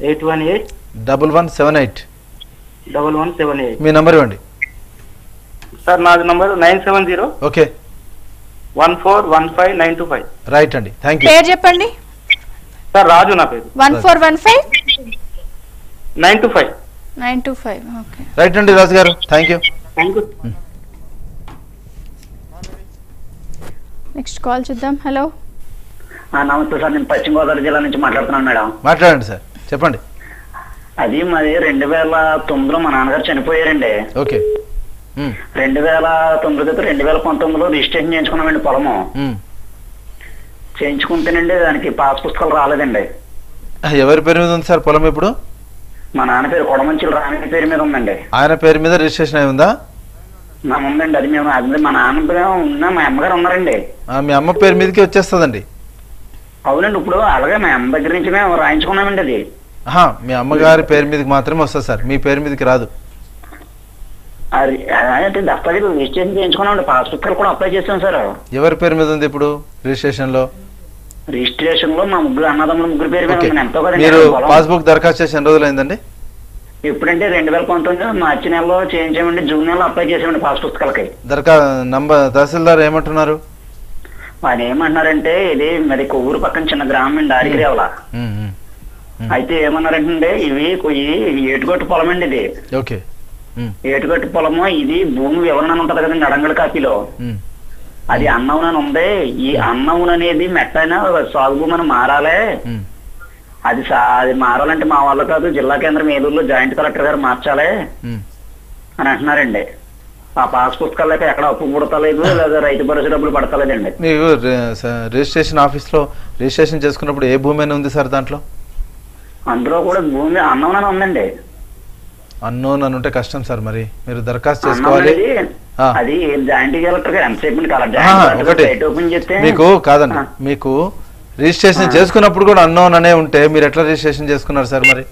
Eight one eight. Double one seven eight. Double one seven eight. మీ నంబర్ ఇవ్వండి. సార్ నాది number nine seven zero. Okay. One four one five nine two five. Right అండి. Thank you. పేరు చెప్పండి. Sir Raju నా పేరు. One four one five. Nine two five nine two five okay right అండి రాజు గారు thank you thank you next call చూద్దాం hello నమస్తే sir నేను పశ్చిమ గోదావరి జిల్లా నుంచి మాట్లాడుతున్నాను మేడం. మాట్లాడండి సార్ చెప్పండి. అది మాది రెండు వేల తొమ్మిదిలో మా నాన్నగారు చనిపోయారండి. ఓకే. రెండు వేల తొమ్మిది అయితే రెండు వేల పంతొమ్మిదిలో రిజిస్ట్రేషన్ చేయించుకున్నామండి పొలము. చేయించుకుంటేనండి దానికి పాస్ పుస్తకాలు రాలేదండి. ఎవరి పేరు మీద ఉంది సార్ పొలం ఇప్పుడు? మా నాన్న పేరు కొడమంచులు రాణి పేరు మీద ఉందండి. ఆయన పేరు మీద రిజిస్ట్రేషన్ అయి ఉందా? నా ఉందండి అది మేము అది మా నాన్న ఉన్నా మా అమ్మగారు ఉన్నారండి. ఆ, మీ అమ్మ పేరు మీదకి వచ్చేస్తుందండి. అవునండి ఇప్పుడు అలాగే మా అమ్మ దగ్గర నుంచి మేము రాయించుకున్నామండి అది. ఆహా, మీ అమ్మగారి పేరు మీదకి మాత్రమే వస్తుంది సార్ మీ పేరు మీదకి రాదు. అది అంటే దస్తావేజ్ రిజిస్ట్రేషన్ చేయించుకున్నామండి పాస్ పుస్తకాలు కూడా అప్లై చేసాం సార్. ఎవరి పేరు మీద ఉంది ఇప్పుడు రిజిస్ట్రేషన్లో? రిజిస్ట్రేషన్లో మా ముగ్గురు అన్నదమ్ముల ముగ్గురు పేరు మీద ఓకే. ఉంది ఎంతో కదండి మీరు పొలం. పాస్బుక్ దరఖాస్తు చేసి ఎన్ని రోజులు అయిందండి? ఎప్పుడంటే రెండు వేల పంతొమ్మిది మార్చి నెలలో చేయించామండి. జూన్ నెలలో అప్లై చేసామండి పాస్ పుస్తకాలకి. దరఖా నంబర్ తహసీల్దార్ ఏమంటున్నారు? ఆయన ఏమన్నారంటే ఇది మరి కొవ్వూరు పక్కన చిన్న గ్రామం అండి ఆడిగిరేవల ఉమ్, ఉమ్, ఉమ్. అయితే ఏమన్నారంటే ఇవి కొయ్యి ఏటుగట్టు పొలం అండి ఇది. ఓకే. ఉమ్, ఏటుగట్టు పొలము ఇది భూమి వివరణ అని ఉంటది కదండి అడంగల కాపీలో. ఉమ్, అది అన్నవున్ అని ఉంది. ఈ అన్నవున్ అనేది మెట్టైన సాగు భూమి అని మారాలే. అది అది మారాలంటే మా వాళ్ళు కాదు జిల్లా కేంద్రం ఏలూరులో జాయింట్ కలెక్టర్ గారు మార్చాలి. అని అంటున్నారండి. ఆ పాస్ పుస్తకాలకి ఎక్కడ అప్పు పుడతలేదు లేదా రైతు భరోసా డబ్బులు పడతలేదండి. మీకు రి- స- రిజిస్ట్రేషన్ రిజిస్ట్రేషన్ చేసుకున్నప్పుడు ఏ భూమి ఉంది సార్ దాంట్లో? అందులో కూడా భూమి అన్నం అని ఉందండి. అన్నోన్ అని ఉంటే కష్టం సార్ మరి. మీరు దరఖాస్తు చేసుకోవాలి. అది ఒకటి. మీకు కాదండి. మీకు రిజిస్ట్రేషన్ చేసుకున్నప్పుడు కూడా అన్నోన్ అనే ఉంటే మీరు ఎట్లా రిజిస్ట్రేషన్ చేసుకున్నారు సార్ మరి?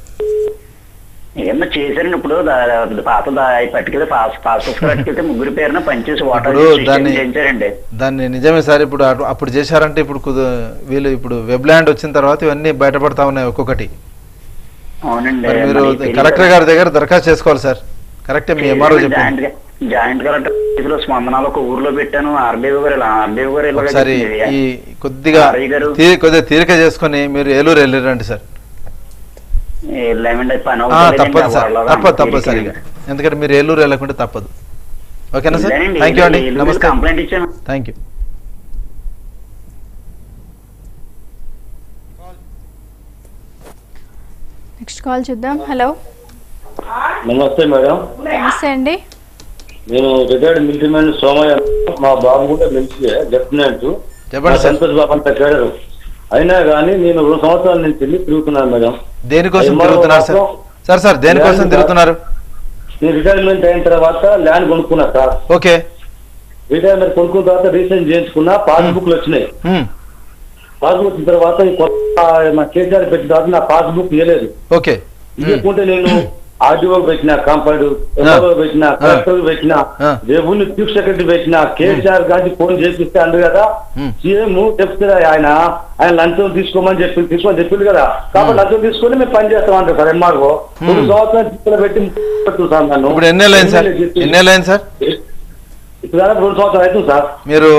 ఏమో చేశారండి ఇప్పుడు. దా- దా- పాత దా- పట్టుకెళ్తే పాస్ పాస్ పుస్తకాలు పట్టుకెళ్తే ముగ్గురు పేరున పనిచేసి ఓటర్ ఇప్పుడు రిజిస్ట్రేషన్ దాన్ని- నిజమే సార్ ఇప్పుడు అప్పుడు చేశారంటే ఇప్పుడు వీళ్ళు ఇప్పుడు వెబ్ ల్యాండ్ వచ్చిన తర్వాత ఇవన్నీ బయటపడతా ఉన్నాయి ఒక్కొక్కటి. అవునండి మరి కలెక్టర్. గారి దగ్గర దరఖాస్తు చేసుకోవాలి సార్. కరెక్టే మీ ఎంఆర్ఓ చెప్పింది జాయింట్ కలెక్టర్ స్పందనాలు ఒక ఊర్లో పెట్టాను ఆర్బీఐ గారు ఆర్బీఐ గారు చెప్పింది. ఈ కొద్దిగా కొద్దిగా తీరిక చేసుకొని మీరు ఏలూరు వెళ్ళిరండి సార్. తప్పదు సార్. తప్పదు తప్పదు సార్. ఇక ఎందుకంటే మీరు ఏలూరు వెళ్ళకుంటే తప్పదు. ఓకేనా సార్? థ్యాంక్ యూ అండి. నమస్తే. ఇచ్చాను. థ్యాంక్ యూ నెక్స్ట్ కాల్ చూద్దాం. హలో. నమస్తే మేడం. నమస్తే అండి. నేను రిటైర్డ్ మిలిటరీ మ్యాన్ సోమయ్య. మా బాబు కూడా మిలిటరీ లెఫ్టినెంట్. సంతోష్ బాబు అంత కేడరు అయినా కానీ నేను రెండు సంవత్సరాల నుంచి తిరుగుతున్నాను మేడం. దేనికోసం తిరుగుతున్నారు సార్? సార్ సార్ దేనికోసం తిరుగుతున్నారు? నేను రిటైర్మెంట్ అయిన తర్వాత ల్యాండ్ కొనుక్కున్నా సార్. ఓకే. రిటైర్మెంట్ కొనుక్కున్న తర్వాత రీసెంట్ చేయించుకున్నా పాస్బుక్లు వచ్చినాయి. పాస్బుక్ వచ్చిన తర్వాత కొత్త కేసీఆర్ పెట్టిన తర్వాత నా పాస్బుక్ ఇవ్వలేదు ఓకే. ఇవ్వకుంటే నేను ఆర్డీఓ పెట్టిన కాంపౌండ్ ఎంఆర్ఓ పెట్టిన కలెక్టర్ పెట్టిన. దేవుని చీఫ్ సెక్రటరీ పెట్టిన కేసీఆర్ గారికి ఫోన్ చేపిస్తే అండు కదా. సీఎం చెప్తే ఆయన ఆయన లంచం తీసుకోమని చెప్పి తీసుకోమని చెప్పింది కదా. కాబట్టి లంచం తీసుకొని మేము పని చేస్తామంటారు సార్ ఎంఆర్ఓ. రెండు సంవత్సరాలు చిక్కులు పెట్టి సార్ నన్ను. ఇప్పుడు రెండు సంవత్సరాలు అవుతుంది సార్. మీరు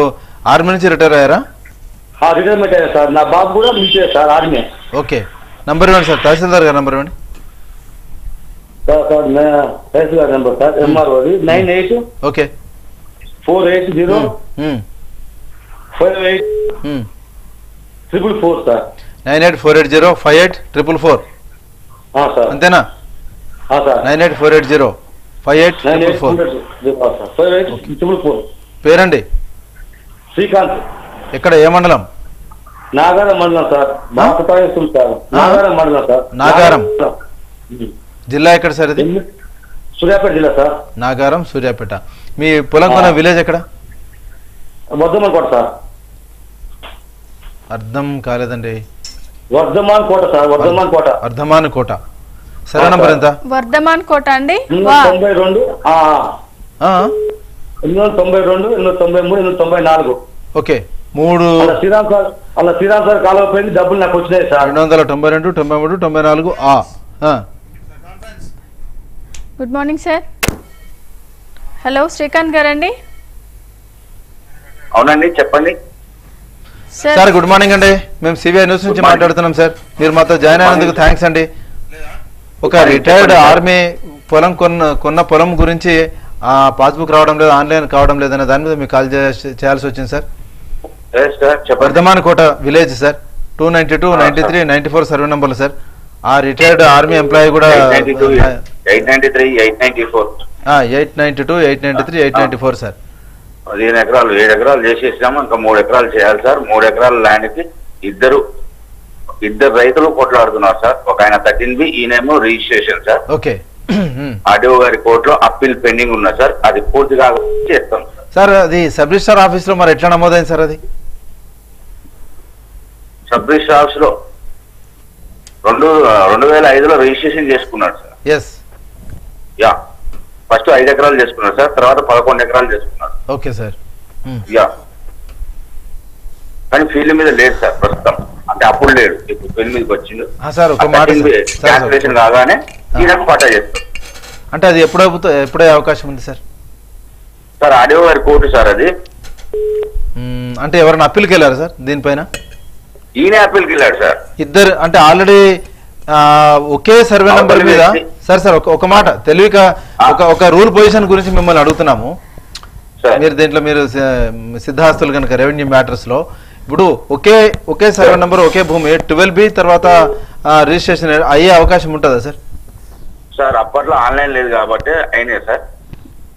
ఆర్మీ నుంచి రిటైర్ అయ్యారా? రిటైర్మెంట్ అయ్యారు సార్. నా బాబు కూడా military sir army okay. Number ఇవ్వండి సార్. తహసీల్దార్ గారు నంబర్ ఇవ్వండి. సార్ సార్ గారి number sir MRO nine eight okay. Four eight zero హ్మ్. Five eight. Triple four sir. Nine eight four eight zero five eight triple four. ఆ, sir. అంతేనా? ఆ, sir. Nine eight four eight zero five eight triple four. పేరండి? శ్రీకాంత్. ఎక్కడ ఏ మండలం? నాగారం మండలం sir. Nagaram మండలం sir. Nagaram. జిల్లా ఎక్కడ సార్ ఇది? సూర్యాపేట జిల్లా సార్. నాగారం సూర్యాపేట. మీ పొలం కొన్న. విలేజ్ ఎక్కడ? వర్ధమాన్ కోట సార్. అర్థం కాలేదండి వర్ధమాన్ కోట సార్. వర్ధమాన్ కోట అర్ధమాన్ కోట సరే నంబర్ ఎంత? వర్ధమాన్ కోట అండి తొంభై రెండు ఆ, ఆ, ఎనిమిది వందల తొంభై రెండు ఎనిమిది తొంభై మూడు ఎనిమిది తొంభై నాలుగు. ఓకే. మూడు అలా శ్రీరామ్ సార్ అలా శ్రీరామ్ సార్ కాలువ పోయింది డబ్బులు నాకు వచ్చినాయి సార్. రెండు వందల తొంభై రెండు తొంభై మూడు తొంభై నాలుగు ఆ. Good morning sir hello Srikanth గారండి. అవునండి చెప్పండి. సార్ గుడ్ మార్నింగ్ అండి. మేము సిబిఐ న్యూస్ నుంచి మాట్లాడుతున్నాం సార్ మీరు మాతో జాయిన్ అయినందుకు థ్యాంక్స్ అండి. ఒక రిటైర్డ్ ఆర్మీ పొలం కొన్న కొన్న పొలం గురించి ఆ పాస్బుక్ రావడం లేదు ఆన్లైన్ కావడం లేదనే దాని మీద మీకు కాల్ చేయాల్సి వచ్చింది sir Vardhaman Kota village sir two ninety two ninety three ninety four survey నంబర్లు సార్ ఆ రిటైర్డ్ ఆర్మీ ఎంప్లాయీ కూడా eight ninety three eight ninety four eight ninety two eight ninety three eight ninety four sir పదిహేను ఎకరాలు ఏడు ఎకరాలు చేసేసాము ఇంకా మూడు ఎకరాలు చేయాలి సార్ మూడు ఎకరాల ల్యాండ్కి ఇద్దరు ఇద్దరు రైతులు కొట్లాడుతున్నారు సార్ ఒక ఆయన థర్టీన్ బి ఈయనేమో రిజిస్ట్రేషన్ సార్ ఓకే. ఆర్డీఓ గారి కోర్టులో అప్పీల్ పెండింగ్ ఉన్నది సార్ అది పూర్తి చేస్తాం సార్ అది సబ్ రిజిస్టార్ ఆఫీస్లో మరి ఎట్లా నమోదైంది సార్ అది? సబ్ ఆఫీస్లో రెండు రెండు వేల ఐదులో రిజిస్ట్రేషన్ చేసుకున్నాడు సార్. Yes yeah. ఫస్ట్ ఐదు ఎకరాలు చేసుకున్నాడు సార్ తర్వాత పదకొండు ఎకరాలు చేసుకున్నాడు. Okay sir. యా. కానీ ఫీల్డ్ మీద లేదు సార్ ప్రస్తుతం. అంటే అప్పుడు లేడు. ఇప్పుడు ఫీల్డ్ మీదకి వచ్చిండు. సార్, ఒక మాట. క్యాన్సిలేషన్ కాగానే ఈయనకు పట్టా చేస్తాం అంటే అది ఎప్పుడు ఎప్పుడే అవకాశం ఉంది సార్. సార్ ఆడియో గారి కోర్టు సార్ అది. మ్మ్, అంటే ఎవరైనా అప్పీల్కి వెళ్ళారా సార్ దీనిపైన? ఈయన అప్పీల్కి వెళ్ళాడు సార్. ఇద్దరు అంటే ఆల్రెడీ ఒకే సర్వే నంబర్ మీద. సార్ సార్ ఒక మాట తెలివిగా ఒక ఒక రూల్ పొజిషన్ గురించి మిమ్మల్ని అడుగుతున్నాము. మీరు దీంట్లో మీరు సిద్ధాస్తులు కనుక రెవెన్యూ మ్యాటర్స్లో ఇప్పుడు ఒకే ఒకే సర్వే నంబర్ ఒకే భూమి ట్వెల్వ్ బి తర్వాత రిజిస్ట్రేషన్ అయ్యే అవకాశం ఉంటుందా సార్? సార్ అప్పట్లో ఆన్లైన్ లేదు కాబట్టి అయినాయి సార్.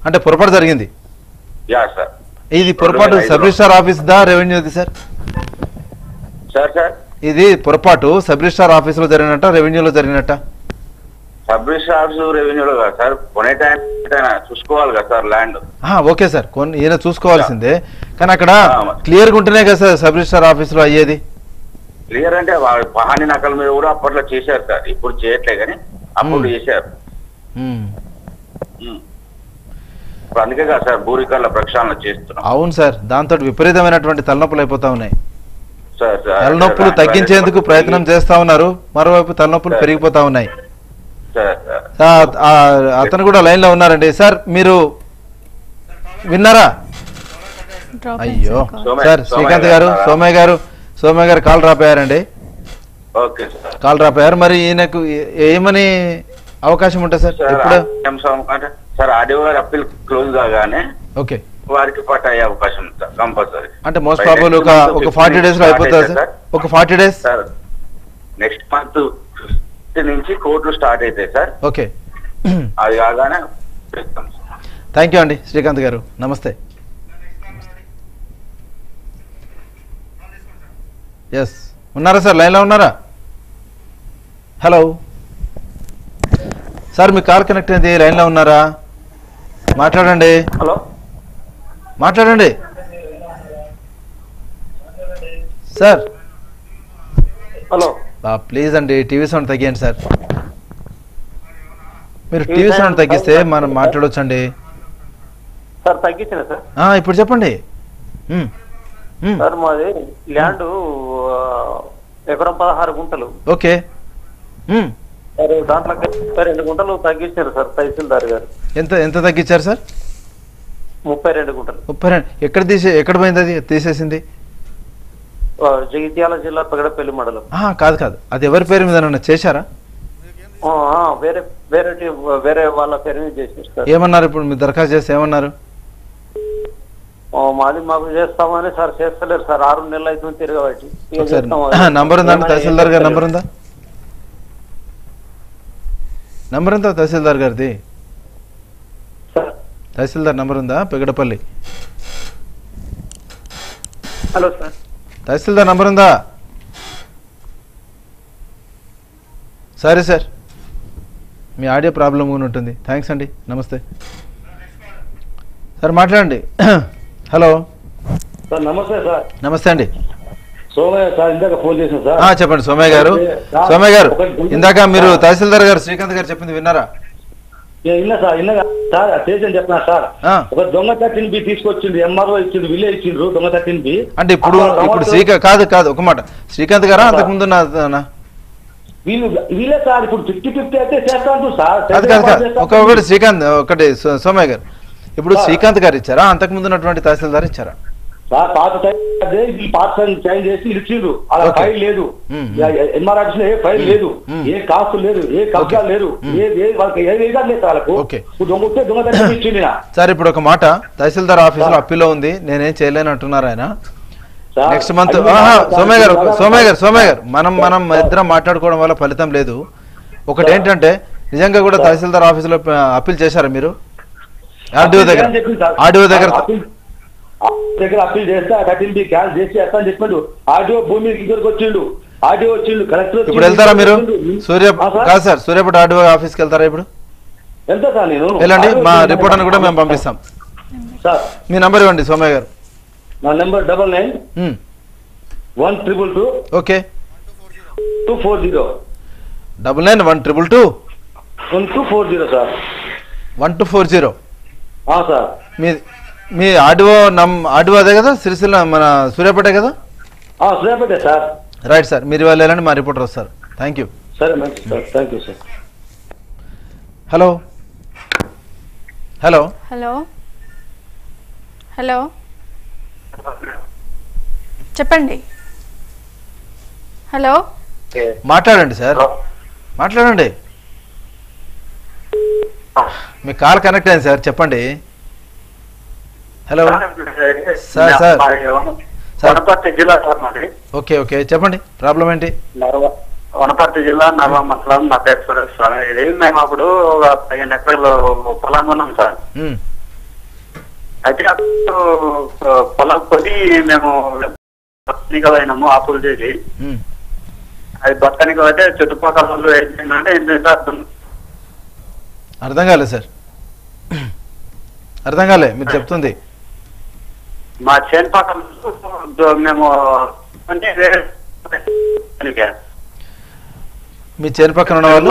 అంటే పొరపాటు జరిగింది? Yeah sir. ఇది పొరపాటు 2005 సబ్ రిజిస్టార్ ఆఫీస్ దా రెవెన్యూది సార్? Sir sir. ఇది పొరపాటు. సబ్ రిజిస్టార్ ఆఫీస్లో జరిగినట్ట రెవెన్యూలో జరిగినట్ట? సబ్ రిజిస్టర్ ఆఫీస్ రెవెన్యూలో కాదు సార్. కొనే టైం చూసుకోవాలి కదా సార్ ల్యాండ్. Okay sir. కొన్ని ఈయన చూసుకోవాల్సిందే. కానీ అక్కడ ఆ, మరి. క్లియర్గా ఉంటేనే కదా సార్ సబ్ రిజిస్టార్ ఆఫీస్లో అయ్యేది. క్లియర్ అంటే పహాని నకల మీద కూడా అప్పట్లో చేశారు సార్. ఇప్పుడు చేయట్లే కానీ అప్పుడు. చేశారు. అందుకే కదా సార్ భూరికల్ల ప్రక్షాళన చేస్తున్నాం. అవును సార్. దాంతో విపరీతమైనటువంటి తలనొప్పులు అయిపోతా ఉన్నాయి. తలనొప్పులు తగ్గించేందుకు ప్రయత్నం చేస్తా ఉన్నారు. మరోవైపు తలనొప్పులు. పెరిగిపోతా ఉన్నాయి. అతను కూడా లైన్లో ఉన్నారండి. సార్ మీరు విన్నారా? అయ్యో. సార్ శ్రీకాంత్ గారు సోమయ్య గారు సోమయ్య గారు కాల్ రాపోయారండి ఓకే సార్. కాల్ రాపోయారు మరి ఈయనకు ఏమని అవకాశం ఉంటుంది సార్? ఏం సార్ ఆడియో గారి అప్పీల్ క్లోజ్ కాగానే ఓకే. వారికి పట్ట అయ్యే అవకాశం కంపల్సరీ. అంటే మోస్ట్ ప్రాబుల్ ఒక ఒక ఫార్టీ డేస్లో అయిపోతుంది సార్? ఒక forty days sir next month fifth నుంచి కోర్టులు స్టార్ట్ అవుతాయి సార్. ఓకే. అది కాగానే థ్యాంక్ యూ అండి శ్రీకాంత్ గారు. నమస్తే. ఎస్ ఉన్నారా సార్? లైన్లో ఉన్నారా? హలో సార్ మీ కాల్ కనెక్ట్ అయింది. లైన్లో ఉన్నారా? మాట్లాడండి. హలో మాట్లాడండి. సార్. హలో. ప్లీజ్ అండి టీవీ సౌండ్ తగ్గియండి సార్. మీరు టీవీ సౌండ్ తగ్గిస్తే మనం మాట్లాడొచ్చండి. సార్ తగ్గించిన సార్. ఇప్పుడు చెప్పండి. సార్ మాది ల్యాండ్ ఎకరం పదహారు గుంటలు. ఓకే. దాంట్లో రెండు గుంటలు తగ్గించారు సార్ తహసీల్దార్ గారు. ఎంత ఎంత తగ్గించారు సార్? ముప్పై రెండు గుంటలు. ముప్పై రెండు. ఎక్కడ తీసే ఎక్కడ పోయింది అది? తీసేసింది? జగిత్యాల జిల్లా పెగడపల్లి మండలం. కాదు కాదు. అది ఎవరి పేరు మీద చేశారా? వేరే వేరే వేరే వాళ్ళ పేరు మీద సార్. ఏమన్నారు ఇప్పుడు? మీరు దరఖాస్తు చేస్తే ఏమన్నారు? మాది మాకు చేస్తామని సార్ చేస్తలేరు సార్. ఆరు నెలలు అవుతుంది తిరగబట్టి? నంబర్ ఉందా? తహసీల్దార్ గారి నంబర్ ఉందా? నంబర్ ఉందా తహసీల్దార్ గారిది? తహసీల్దార్ నంబర్ ఉందా? Pegadapalli. Hello sir. Tahsildar number ఉందా? సరే సార్. మీ ఆడియో ప్రాబ్లం కూడా ఉంటుంది. థ్యాంక్స్ అండి. నమస్తే. సార్ మాట్లాడండి. హలో. సార్ నమస్తే సార్. నమస్తే అండి. సోమయ్య సార్ ఇందాక ఫోన్ చేసిన సార్. చెప్పండి. సోమయ్య గారు. సోమయ్య గారు ఇందాక మీరు తహసీల్దార్ గారు శ్రీకాంత్ గారు చెప్పింది విన్నారా? నేను విన్నా సార్ విన్నా సార్. చేసిన చెప్పినా సార్. ఒక దొంగ థర్టీన్ బి తీసుకొచ్చింది ఎంఆర్ఓ ఇచ్చింది విలే ఇచ్చిండ్రు దొంగ థర్టీన్ బి. అంటే ఇప్పుడు ఇప్పుడు శ్రీకాంత్ కాదు కాదు ఒక మాట. శ్రీకాంత్ గారా? అంతకుముందు నా వీళ్ళు వీళ్ళే సార్ ఇప్పుడు ఫిఫ్టీ ఫిఫ్టీ అయితే చేస్తా అంటారు సార్. కాదు కాదు కాదు. ఒక ఒకటి శ్రీకాంత్ ఒకటి సోమయ్య గారు. ఇప్పుడు శ్రీకాంత్ గారు ఇచ్చారా? అంతకుముందు ఉన్నటువంటి తహసీల్దార్ ఇచ్చారా? పాత పాత చేంజ్ చేసి ఇచ్చిండ్రు అలా. ఫైల్ లేదు. ఏ ఫైల్ లేదు. ఏ కాస్ట్ లేదు ఏ కబ్జా. లేదు. ఏ వాళ్ళకి ఏ వాళ్ళకు. ఇచ్చింది సార్ ఇప్పుడు ఒక మాట. తహసీల్దార్ ఆఫీసులో అప్పీలో ఉంది. నేనేం చేయలేను అంటున్నారు ఆయన నెక్స్ట్ మంత్ సోమయ్య గారు సోమయ్య గారు సోమయ్య గారు. మనం మనం ఇద్దరం మాట్లాడుకోవడం వల్ల ఫలితం లేదు. ఒకటి ఏంటంటే నిజంగా కూడా తహసీల్దార్ ఆఫీసులో అప్పీల్ చేశారా మీరు? ఆర్డీఓ దగ్గర. ఆర్డీఓ దగ్గర దగ్గర అప్పీల్ చేస్తే థర్టీన్ బి క్యాన్ చేసి ఎట్లా అని చెప్పాడు ఆర్డీఓ భూమి దగ్గరకు వచ్చిండు. ఆర్డీఓ వచ్చిండు కలెక్టర్ ఇప్పుడు వెళ్తారా మీరు. సూర్య? కాదు సార్ సూర్యాపేట ఆర్డీఓ ఆఫీస్కి వెళ్తారా ఇప్పుడు? వెళ్తా సార్ నేను. వెళ్ళండి మా వచ్చిండు. రిపోర్టర్ని కూడా మేము పంపిస్తాం. సార్. మీ నంబర్ ఇవ్వండి సోమయ్య గారు. నా number double nine one triple two okay. Two four zero. Double nine one triple two. One two four zero sir. One two four zero. Sir. మీ మీ ఆర్డీఓ నమ్ ఆర్డీఓ అదే కదా? సిరిసిల్ల మన సూర్యాపేట కదా? సూర్యాపేట సార్. రైట్ సార్ మీరు ఇవాళ వెళ్ళండి మా రిపోర్టర్ వస్తారు. Thank you sir thank you sir hello hello hello hello చెప్పండి. హలో మాట్లాడండి సార్. మాట్లాడండి. మీ కాల్ కనెక్ట్ అయింది సార్ చెప్పండి. Hello sir, sir. వనపర్తి జిల్లా సార్ మాది. ఓకే ఓకే చెప్పండి. ప్రాబ్లం ఏంటి? నర్వ- వనపర్తి జిల్లా నర్వ మండలం నా పేరు సురేష్ సార్ ఇది మేము అప్పుడు ఒక పదిహేను ఎకరాలు పొలం ఉన్నాం సార్ ఉమ్, అయితే అప్పుడు పొలం కొని మేము బతనిక పోయినాము అప్పులు చేసి ఉమ్. అది బతనిక అయితే చుట్టుపక్కల వాళ్ళు ఏంటంటే అర్థం కాలేదు. సార్ అర్థం కాలే మీరు చెప్తుంది. మా చేను పక్కన మేము అంటే. మీ చేను పక్కన ఉన్న వాళ్ళు?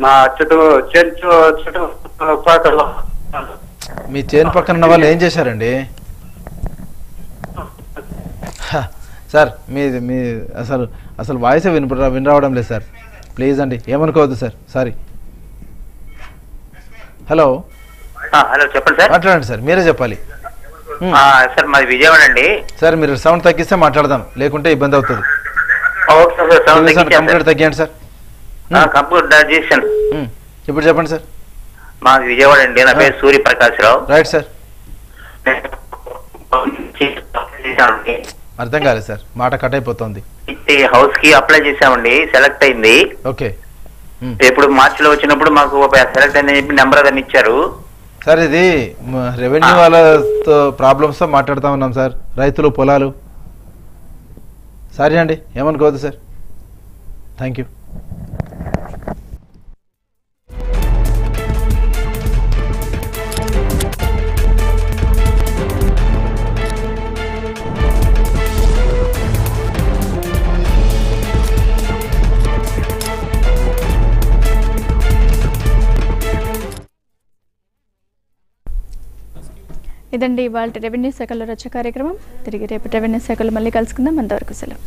మా చుట్టూ చేను చు- చుట్టుపక్కల మీ చేను పక్కన ఉన్న వాళ్ళు ఏం చేశారండి? సార్ మీ మీ అసలు అసలు వాయిస్ విని వినరావడం లేదు సార్. ప్లీజ్ అండి ఏమనుకోవద్దు సార్ సారీ. హలో? హలో చెప్పండి సార్. మాట్లాడండి సార్ మీరే చెప్పాలి. సార్ మాది విజయవాడ అండి. సార్ మీరు సౌండ్ తగ్గిస్తే మాట్లాడదాం. లేకుంటే ఇబ్బంది అవుతుంది. కంప్లీట్ తగ్గియండి సార్ కంప్యూటర్. ఇప్పుడు చెప్పండి సార్. మాది విజయవాడ అండి. నా పేరు సూర్యప్రకాశ్ రావు రైట్ సార్. అర్థం కాలేదు సార్. మాట కట్ అయిపోతుంది. హౌస్కి అప్లై చేసామండి సెలెక్ట్ అయింది. ఓకే. ఇప్పుడు మార్చి లో వచ్చినప్పుడు మాకు సెలెక్ట్ అయిందని చెప్పి నెంబర్ అదని ఇచ్చారు. సార్ ఇది రెవెన్యూ వాళ్ళతో ప్రాబ్లమ్స్తో మాట్లాడుతా ఉన్నాం సార్. రైతులు పొలాలు. సారీ అండి ఏమనుకోవద్దు సార్. థ్యాంక్ యూ ఇదండి ఇవాళ రెవెన్యూ శాఖలో రచ్చ కార్యక్రమం. తిరిగి రేపు రెవెన్యూ శాఖలో మళ్ళీ కలుసుకుందాం. అంతవరకు సెలవు.